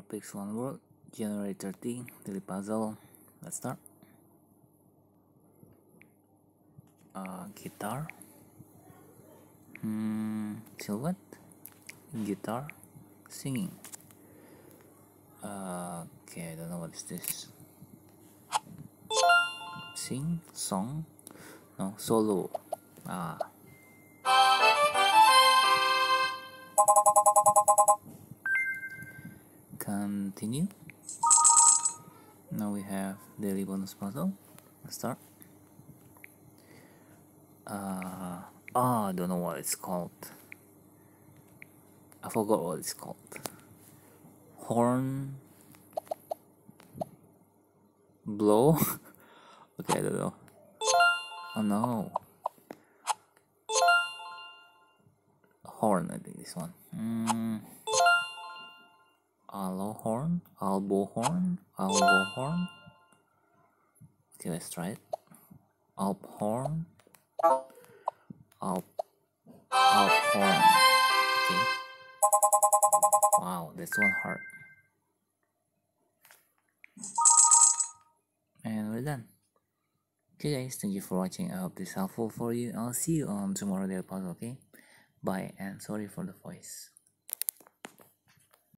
pixel one world January 13 daily puzzle let's start. Uh, guitar. Hmm, silhouette. Guitar. Singing. Uh, okay I don't know what is this. Sing song. No solo. Ah continue. Now we have daily bonus puzzle. Let's start. Uh oh, I don't know what it's called. I forgot what it's called. Horn blow? Okay I don't know. Oh no. Horn I think this one. Mm. Aloe horn, elbow horn, elbow horn. Okay, let's try it. Alp horn, alp, alp horn. Okay. Wow, that's one heart. And we're done. Okay guys, thank you for watching. I hope this helpful for you. I'll see you on tomorrow day puzzle, okay? Bye and sorry for the voice.